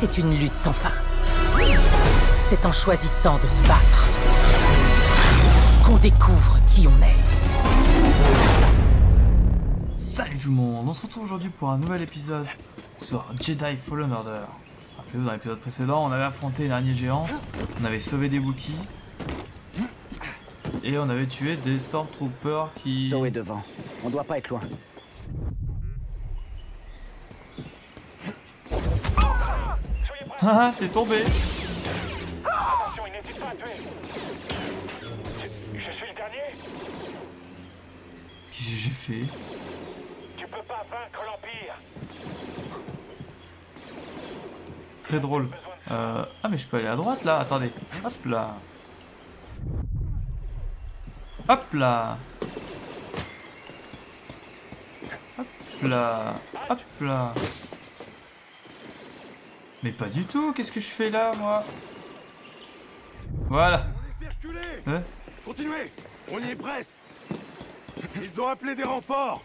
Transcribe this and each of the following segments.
C'est une lutte sans fin. C'est en choisissant de se battre qu'on découvre qui on est. Salut tout le monde, on se retrouve aujourd'hui pour un nouvel épisode sur Jedi Fallen Order. Rappelez-vous, dans l'épisode précédent, on avait affronté une araignée géante, on avait sauvé des Wookiees, et on avait tué des Stormtroopers qui... Zoé devant. On doit pas être loin. Ah, t'es tombé Attention, il n'hésite pas tuer. Je, je suis le dernier Qu'est-ce que j'ai fait? Tu peux pas vaincre l'Empire Très drôle. Euh... Ah mais je peux aller à droite là, attendez. Hop là. Hop là. Hop là. Hop là. Mais pas du tout, qu'est-ce que je fais là moi? Voilà. Hein? Continuez On y est presque Ils ont appelé des renforts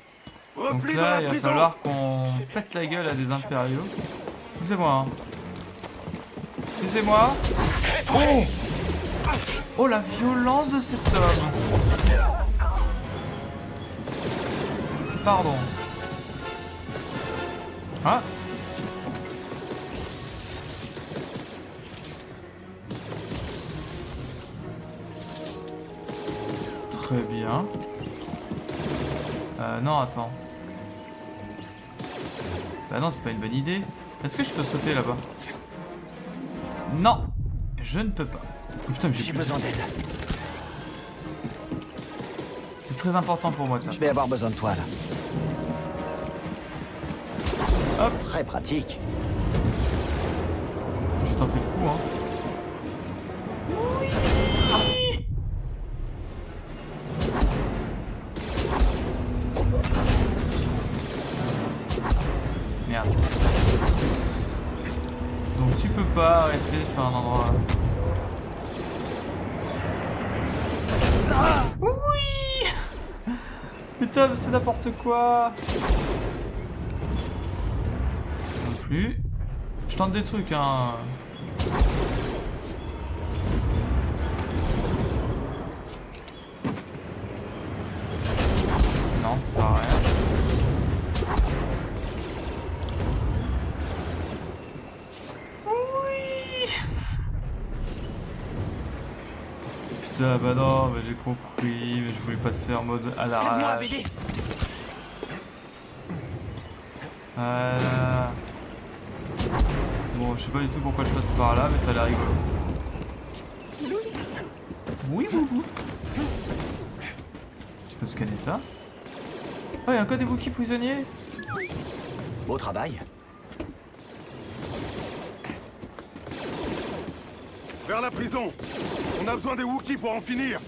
Donc là, il va falloir qu'on pète la gueule à des impériaux. Excusez-moi. Hein. Excusez-moi. Oh Oh la violence de cet homme Pardon. Ah Très bien. Euh, non, attends. Bah non, c'est pas une bonne idée. Est-ce que je peux sauter là-bas? Non Je ne peux pas. Putain, mais j'ai besoin d'aide. C'est très important pour moi de faire Je ça. vais avoir besoin de toi là. Hop. Très pratique. J'ai tenté le coup, hein. Oui Putain, c'est n'importe quoi Non plus. Je tente des trucs, hein. Non, ça sert à rien. Putain, bah non, bah j'ai compris, mais je voulais passer en mode à l'arrache. Voilà. Bon, je sais pas du tout pourquoi je passe par là, mais ça a l'air rigolo. Oui, oui, oui. Tu peux scanner ça Oh, y'a encore des bouquets prisonniers Beau travail. Vers la prison On a besoin des Wookiees pour en finir.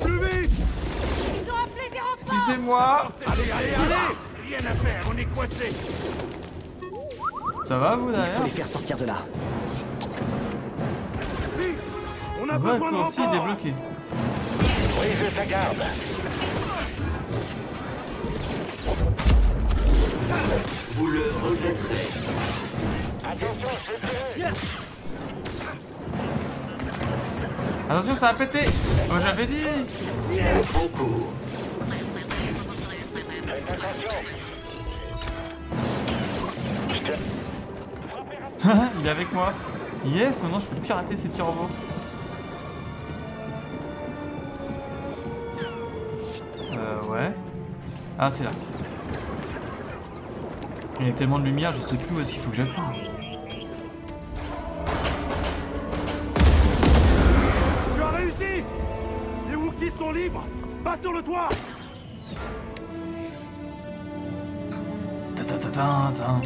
Plus vite! Ils ont appelé des renforts. Excusez-moi. Allez, allez, allez! Rien à faire, on est coincés Ça va vous Il derrière faut les faire sortir de là. Vite On a besoin de renforts. débloqué. Brisez sa garde. Vous le regretterez. Attention, je vais Attention, ça a pété Moi j'avais dit Il est avec moi. Yes, maintenant je peux pirater ces petits robots. Euh, ouais. Ah, c'est là. Il y a tellement de lumière, je sais plus où est-ce qu'il faut que j'appuie. Pas sur le toit Ta ta ta ta ta.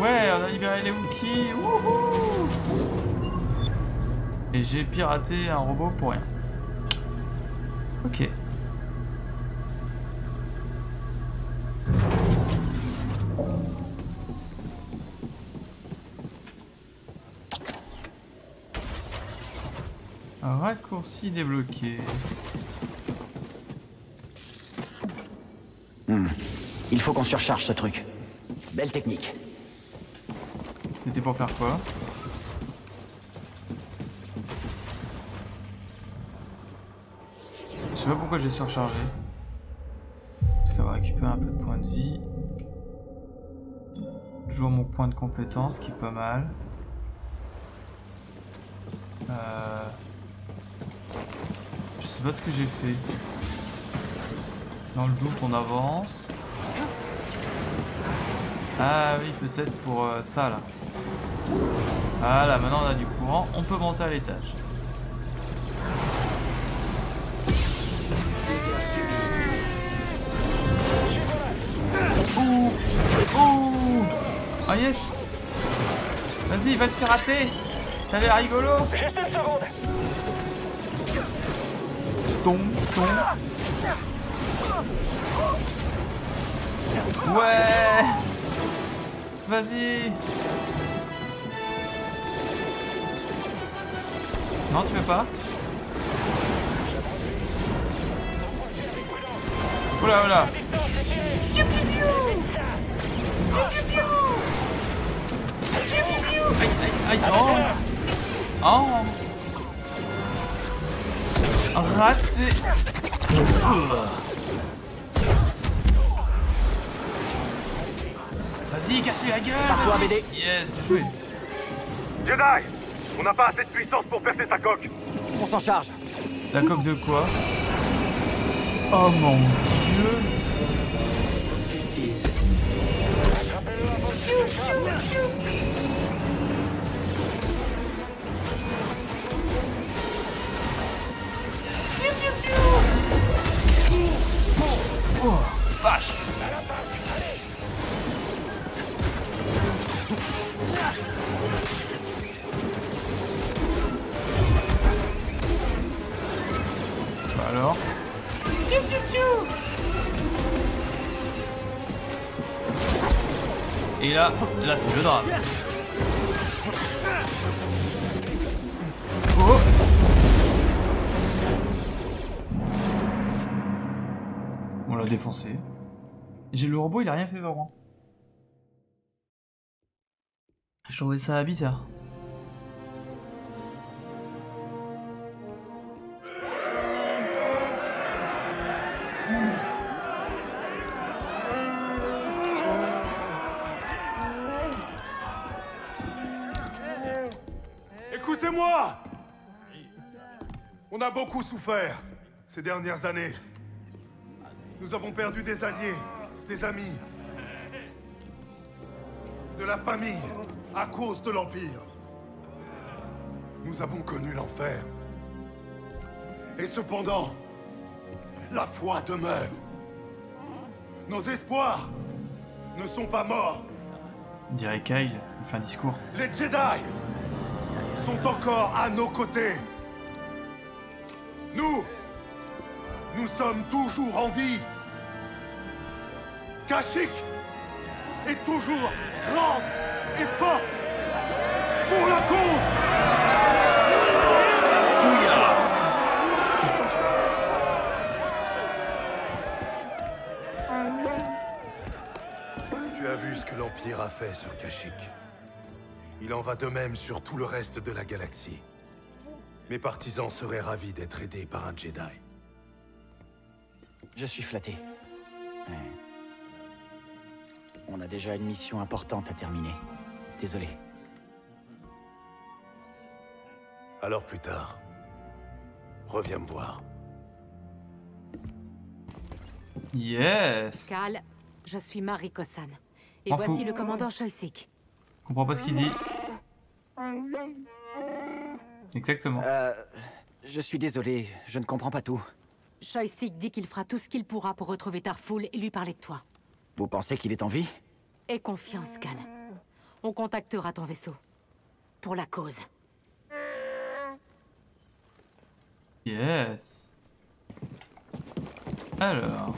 Ouais, on a libéré les Wookiees. Wouhou Et j'ai piraté un robot pour rien. Ok. Un raccourci débloqué. Hmm. Il faut qu'on surcharge ce truc. Belle technique. C'était pour faire quoi? Je sais pas pourquoi j'ai surchargé. Parce qu'elle va récupérer un peu de points de vie. Toujours mon point de compétence qui est pas mal. Euh... Je sais pas ce que j'ai fait. Dans le doute, on avance. Ah oui, peut-être pour euh, ça là. Voilà, maintenant on a du courant, on peut monter à l'étage. Ouh Ouh Ah yes Vas-y, va te pirater T'as l'air rigolo Juste une seconde Ouais. Vas-y. Non, tu veux pas Oula, oula. Oh. Oh Raté. Vas-y, casse-lui la gueule vas-y. BD. Yes, bien joué Jedi On n'a pas assez de puissance pour percer sa coque. On s'en charge. La coque de quoi? Oh mon dieu vache Bah alors Et là, là c'est le drame. Oh On l'a défoncé. J'ai le robot, il a rien fait moi. Je trouvais ça bizarre. Écoutez-moi On a beaucoup souffert ces dernières années. Nous avons perdu des alliés, des amis, de la famille à cause de l'Empire. Nous avons connu l'enfer. Et cependant, la foi demeure. Nos espoirs ne sont pas morts. Dirait Kyle, il fait un discours. Les Jedi sont encore à nos côtés. Nous, nous sommes toujours en vie. Kashyyyk est toujours grande et forte pour la cause. Tu as vu ce que l'Empire a fait sur Kashyyyk. Il en va de même sur tout le reste de la galaxie. Mes partisans seraient ravis d'être aidés par un Jedi. Je suis flatté. Mais On a déjà une mission importante à terminer. Désolé. Alors plus tard, reviens me voir. Yes Cal, je suis Marie Kossan. Et voici le commandant Shoisik. Comprends pas ce qu'il dit. Exactement. Euh... Je suis désolé, je ne comprends pas tout. Shoisik dit qu'il fera tout ce qu'il pourra pour retrouver Tarful et lui parler de toi. Vous pensez qu'il est en vie? Aie confiance, Cal. On contactera ton vaisseau. Pour la cause. Yes. Alors.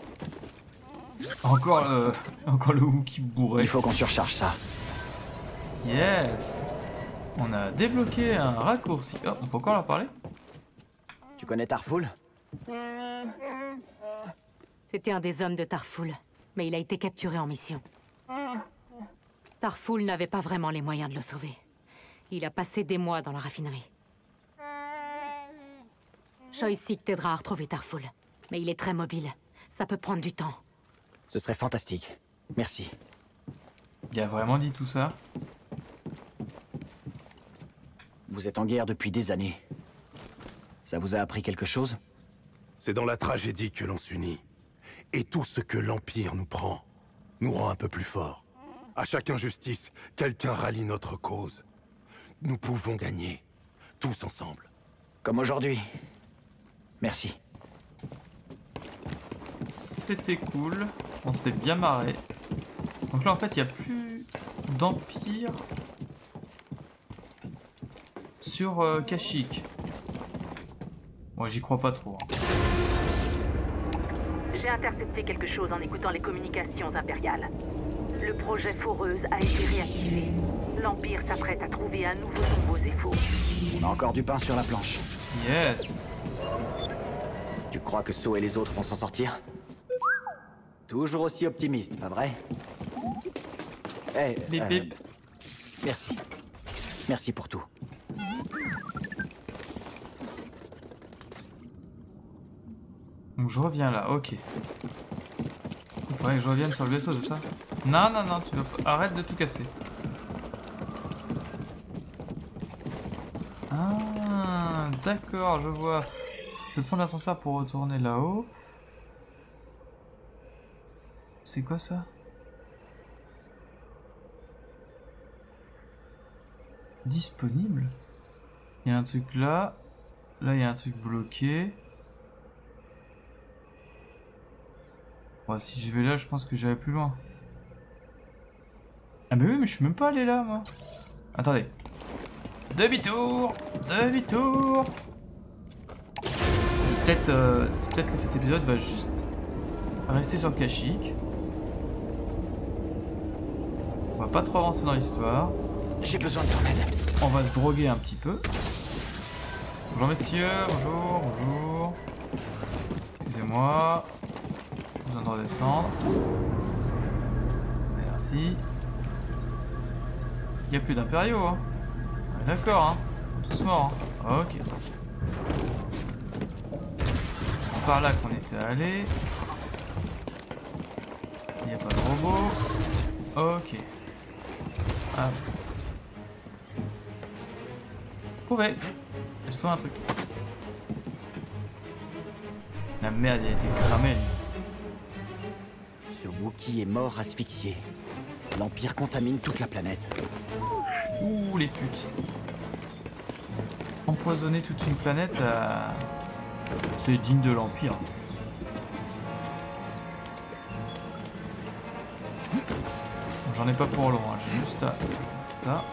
Encore le, encore le Wookie bourré. Il faut qu'on surcharge ça. Yes. On a débloqué un raccourci. Oh, on peut encore leur parler? Tu connais Tarful C'était un des hommes de Tarful, mais il a été capturé en mission. Tarful n'avait pas vraiment les moyens de le sauver. Il a passé des mois dans la raffinerie. Shoisik t'aidera à retrouver Tarful. Mais il est très mobile. Ça peut prendre du temps. Ce serait fantastique. Merci. Il a vraiment dit tout ça? Vous êtes en guerre depuis des années. Ça vous a appris quelque chose? C'est dans la tragédie que l'on s'unit. Et tout ce que l'Empire nous prend nous rend un peu plus forts. À chaque injustice, quelqu'un rallie notre cause. Nous pouvons gagner, tous ensemble. Comme aujourd'hui. Merci. C'était cool. On s'est bien marré. Donc là, en fait, il n'y a plus d'empire sur euh, Kashyyyk. Moi, j'y crois pas trop. hein. J'ai intercepté quelque chose en écoutant les communications impériales. Le projet Foreuse a été réactivé. L'Empire s'apprête à trouver un nouveau tombeau Zepho. On a encore du pain sur la planche. Yes Tu crois que So et les autres vont s'en sortir? Toujours aussi optimiste, pas vrai? Eh, Bip euh, bip. merci. Merci pour tout. Donc je reviens là, ok. Il faudrait que je revienne sur le vaisseau, c'est ça? Non, non, non, tu dois... arrête de tout casser. Ah, d'accord, je vois. Je vais prendre l'ascenseur pour retourner là-haut. C'est quoi ça? Disponible? Il y a un truc là. Là, il y a un truc bloqué. Bon, si je vais là, je pense que j'irai plus loin. Ah mais oui, mais je suis même pas allé là, moi. Attendez. Demi-tour Demi-tour Peut-être euh, c'est peut-être que cet épisode va juste rester sur Kashyyyk. On va pas trop avancer dans l'histoire. J'ai besoin de ton aide. On va se droguer un petit peu. Bonjour messieurs, bonjour, bonjour. Excusez-moi. Besoin de redescendre. Merci. Il n'y a plus d'impériaux, hein. D'accord, hein. Tous morts, hein. Ok. C'est par là qu'on était allé. Il n'y a pas de robot. Ok. Ah, Trouvé J'ai trouvé un truc. La merde, elle a été cramée. Ce Wookie est mort asphyxié. L'Empire contamine toute la planète. Ouh, les putes. Empoisonner toute une planète, euh, c'est digne de l'Empire. J'en ai pas pour long, hein. j'ai juste ça.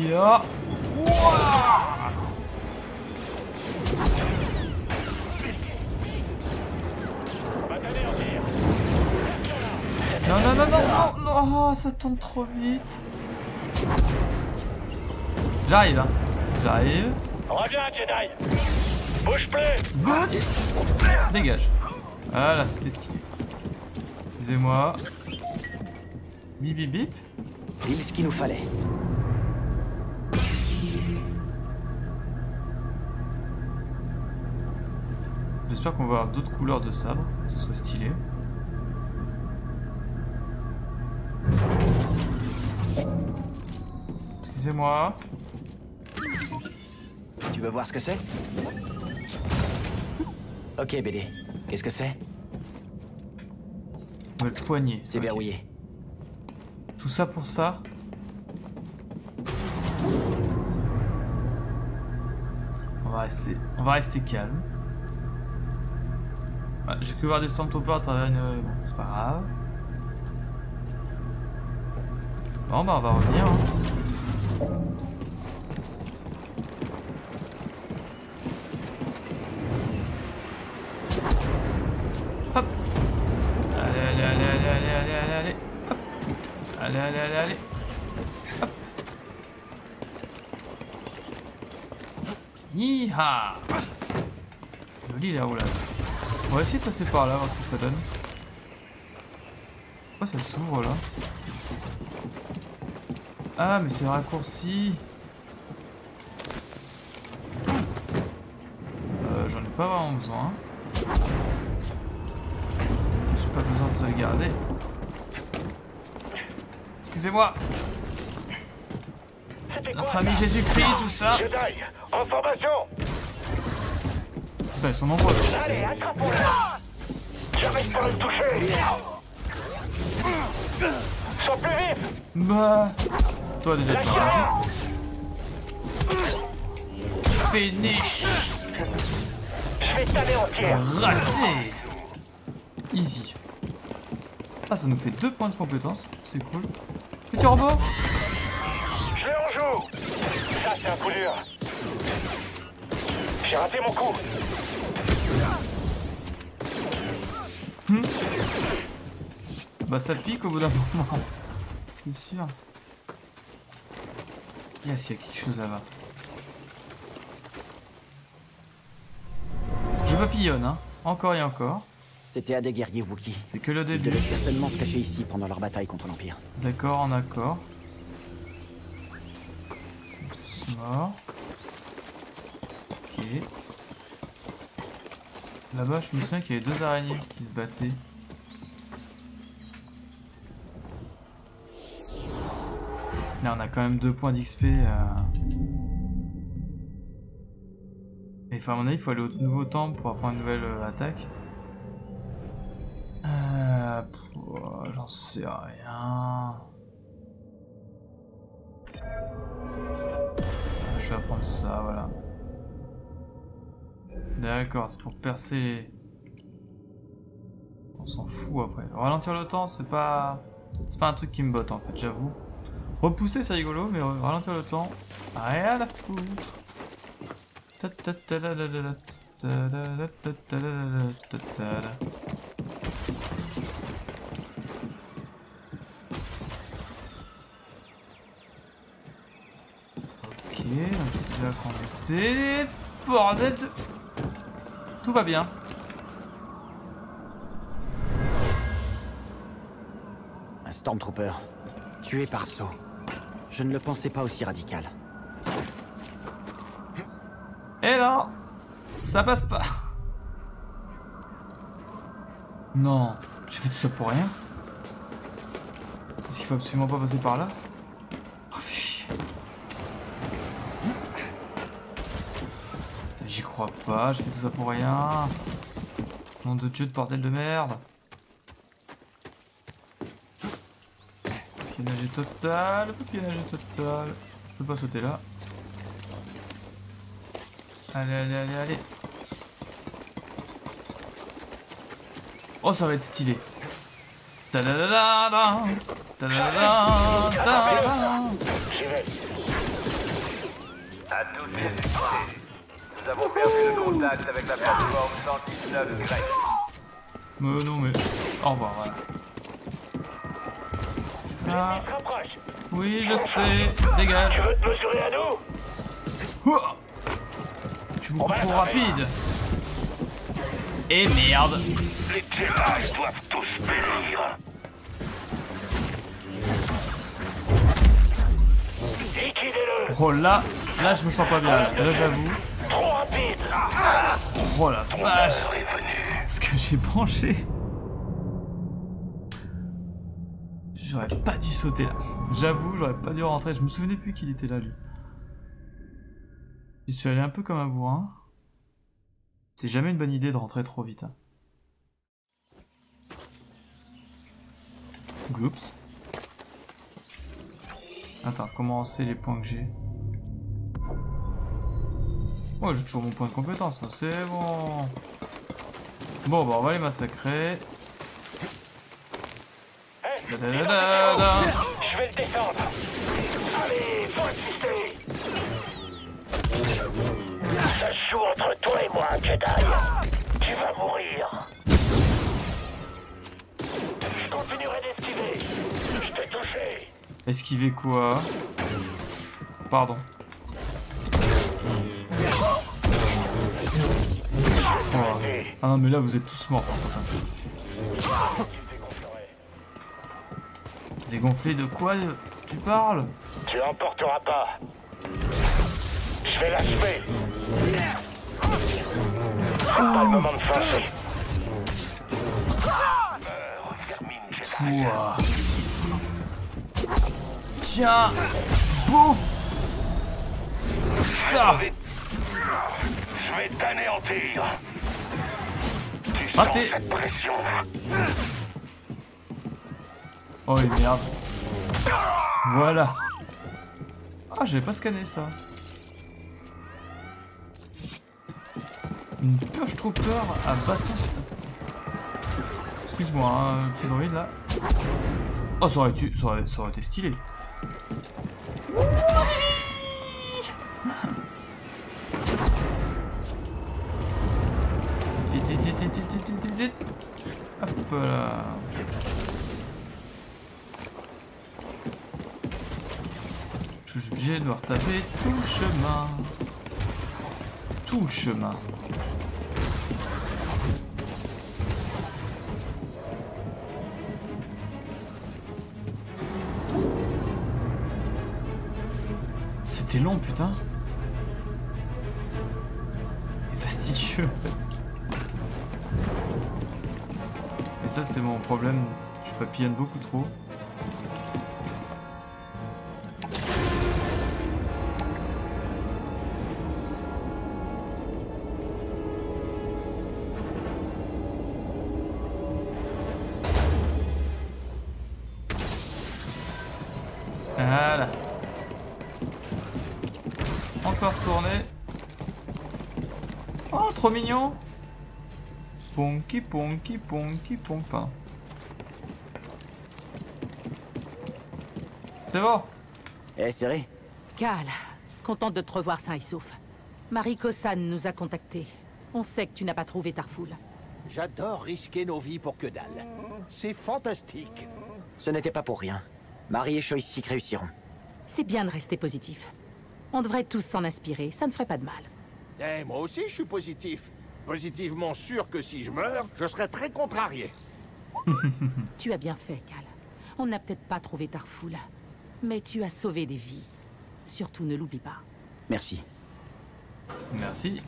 Ya Non, non, non, non, non, non, oh, ça tourne trop vite. J'arrive, hein. J'arrive. Reviens, Jedi Bouge plus Boots Dégage. Voilà, c'était stylé. Excusez-moi. Bip bip bip. Pile ce qu'il nous fallait. J'espère qu'on va avoir d'autres couleurs de sabre. Ce serait stylé. Excusez-moi. Tu veux voir ce que c'est? Ok, BD. Qu'est-ce que c'est? Nouvelle poignée. C'est Ok. verrouillé. Tout ça pour ça? On va rester, on va rester calme. Ah, J'ai que voir des Stormtroopers à travers une... Bon, c'est pas grave. Bon, bah on va revenir. hein. Hop Allez, allez, allez, allez, allez, allez, allez, allez. Hop Allez, allez, allez, allez. Hop. Joli là, oh là. On va essayer de passer par là, voir ce que ça donne. Pourquoi ça s'ouvre là? Ah, mais c'est le raccourci. Euh, J'en ai pas vraiment besoin. J'ai pas besoin de sauvegarder. Excusez-moi. Notre ami Jésus-Christ, tout ça. En formation Bah, ils sont nombreux. Allez, attrape-le J'arrive pas le toucher Sois plus vif Bah. Toi déjà tu m'as Finish Je vais t'anéantir Raté Easy. Ah, ça nous fait deux points de compétence. C'est cool. Petit robot Je l'ai en joue Ça, c'est un coup dur J'ai raté mon coup Bah, ça pique au bout d'un moment. C'est sûr. Yes, il y a quelque chose là-bas. Je papillonne, hein. Encore et encore. C'était à des guerriers Wookiee. C'est que le Ils début. devaient certainement se cacher ici pendant leur bataille contre l'Empire. D'accord, en accord. Ils sont tous morts. Ok. Là-bas, je me souviens qu'il y avait deux araignées qui se battaient. Là, on a quand même deux points d'XP. Euh... Et à mon avis, il faut aller au nouveau temple pour apprendre une nouvelle euh, attaque. Euh, J'en sais rien. Je vais apprendre ça, voilà. D'accord, c'est pour percer les... On s'en fout après. Ralentir le temps, c'est pas... C'est pas un truc qui me botte en fait, j'avoue. Repousser, c'est rigolo, mais ralentir le temps, rien à foutre. Ok, c'est là qu'on était. Bordel de... Tout va bien. Un Stormtrooper. Tué par saut. Je ne le pensais pas aussi radical. Et non Ça passe pas. Non, j'ai fait tout ça pour rien. Est-ce qu'il faut absolument pas passer par là? Oh, fais chier. J'y crois pas, j'ai fait tout ça pour rien. Nom de dieu de bordel de merde Pionnage est total, total Je peux pas sauter là Allez, allez, allez, allez. Oh, ça va être stylé. Ta-da-da-da-da. Ta-da-da-da-da-da. À tous les unités, nous avons perdu le contact avec la plateforme 119 Y. Mais non, mais. Au revoir, voilà. Ah, oui, je sais. Dégage. Tu veux te mesurer à nous? Je suis beaucoup trop rapide. Et merde. Les Jedi doivent tous périr Oh là, là je me sens pas bien. Là, j'avoue. Trop rapide Oh la vache. Ce que j'ai branché. J'aurais pas dû sauter là. J'avoue, j'aurais pas dû rentrer. Je me souvenais plus qu'il était là, lui. J'y suis allé un peu comme un bourrin. C'est jamais une bonne idée de rentrer trop vite. hein. Gloops. Attends, comment c'est les points que j'ai? Oh, j'ai toujours mon point de compétence, c'est bon. Bon, bah, on va les massacrer. Je vais le défendre Allez, faut insister. Ça joue entre toi et moi, Jedi. Tu vas mourir Je continuerai d'esquiver. Je t'ai touché. Esquiver quoi Pardon. Ah mais là vous êtes tous morts. Dégonflé de quoi tu parles Tu l'emporteras pas. Je vais l'achever. C'est pas le moment de flancher. Ouah. Tiens Bouffe Ça Je vais t'anéantir. Tu sens cette pression Oh et merde. Voilà. Ah, j'avais pas scanné ça. Une purge trooper à st- Excuse-moi, hein, petit droïde là. Oh, ça aurait, été- ça aurait, ça aurait été stylé. Hop là. Je suis obligé de me retaper tout le chemin. Tout le chemin. C'était long, putain. Et fastidieux, en fait. Et ça, c'est mon problème. Je papillonne beaucoup trop. Voilà. Encore tourné. Oh, trop mignon. Ponky, ponky, ponky, ponk. Pardon. C'est bon. Eh, Siri Cal, contente de te revoir sain et sauf. Marie Kossan nous a contactés. On sait que tu n'as pas trouvé Tarfoul. J'adore risquer nos vies pour que dalle. C'est fantastique. Ce n'était pas pour rien. Marie et Choisik réussiront. C'est bien de rester positif. On devrait tous s'en inspirer, ça ne ferait pas de mal. Eh, moi aussi, je suis positif. Positivement sûr que si je meurs, je serai très contrarié. Tu as bien fait, Cal. On n'a peut-être pas trouvé Tarfoul, mais tu as sauvé des vies. Surtout ne l'oublie pas. Merci. Merci.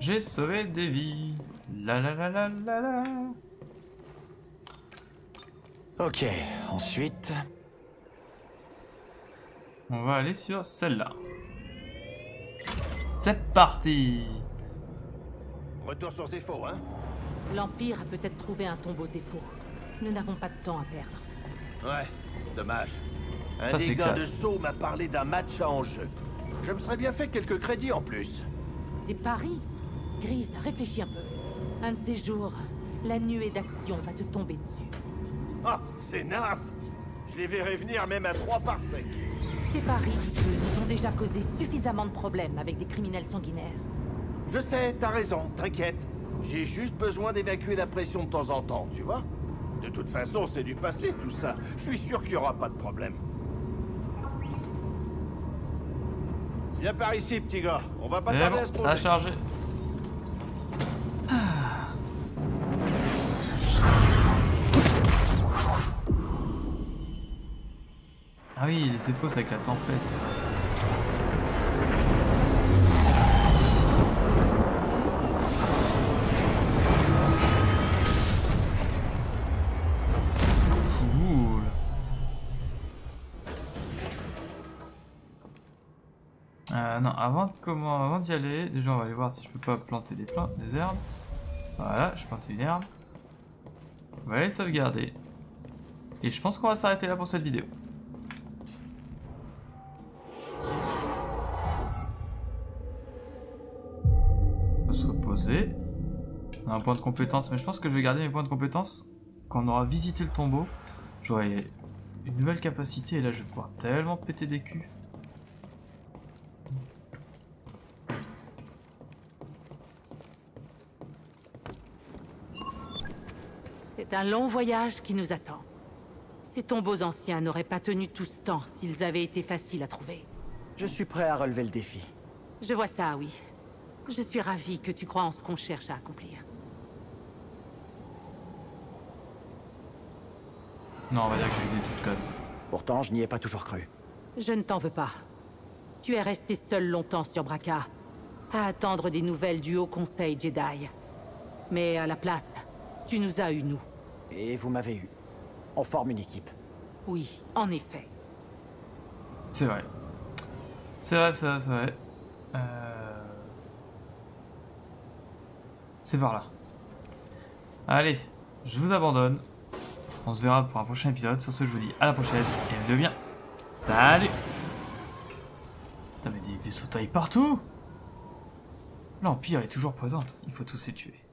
J'ai sauvé des vies. La la la la la la. Ok, ensuite... On va aller sur celle-là. C'est parti. Retour sur Zepho, hein L'Empire a peut-être trouvé un tombeau Zépho. Nous n'avons pas de temps à perdre. Ouais, dommage. Un Ça, des c'est gars classe. de Sceaux m'a parlé d'un match à enjeu. Je me serais bien fait quelques crédits en plus. Des paris? Grise, réfléchis un peu. Un de ces jours, la nuée d'action va te tomber dessus. Ah, c'est naze Je les verrai venir même à trois par sec. Tes paris nous ont déjà causé suffisamment de problèmes avec des criminels sanguinaires. Je sais, t'as raison, t'inquiète. J'ai juste besoin d'évacuer la pression de temps en temps, tu vois De toute façon, c'est du passé tout ça. Je suis sûr qu'il n'y aura pas de problème. Viens par ici, petit gars. On va pas tarder à se ça a poser. chargé. Ah oui, faux, c'est avec la tempête, c'est. Euh, non, avant comment, avant d'y aller, déjà on va aller voir si je peux pas planter des, plants, des herbes. Voilà, je plante une herbe. On va aller sauvegarder. Et je pense qu'on va s'arrêter là pour cette vidéo. Un point de compétence, mais je pense que je vais garder mes points de compétence. Quand on aura visité le tombeau, j'aurai une nouvelle capacité et là je vais pouvoir tellement péter des culs. C'est un long voyage qui nous attend. Ces tombeaux anciens n'auraient pas tenu tout ce temps s'ils avaient été faciles à trouver. Je suis prêt à relever le défi. Je vois ça, oui. Je suis ravie que tu crois en ce qu'on cherche à accomplir. Non, on va dire que j'ai eu des quand même. Pourtant, je n'y ai pas toujours cru. Je ne t'en veux pas. Tu es resté seul longtemps sur Braca, à attendre des nouvelles du Haut Conseil Jedi. Mais à la place, tu nous as eu, nous. Et vous m'avez eu. On forme une équipe. Oui, en effet. C'est vrai. C'est vrai, c'est vrai, c'est vrai. Euh... C'est par là. Allez, je vous abandonne. On se verra pour un prochain épisode. Sur ce, je vous dis à la prochaine et amusez bien. Salut Putain, mais des vaisseaux taille partout L'Empire est toujours présente. Il faut tous les tuer.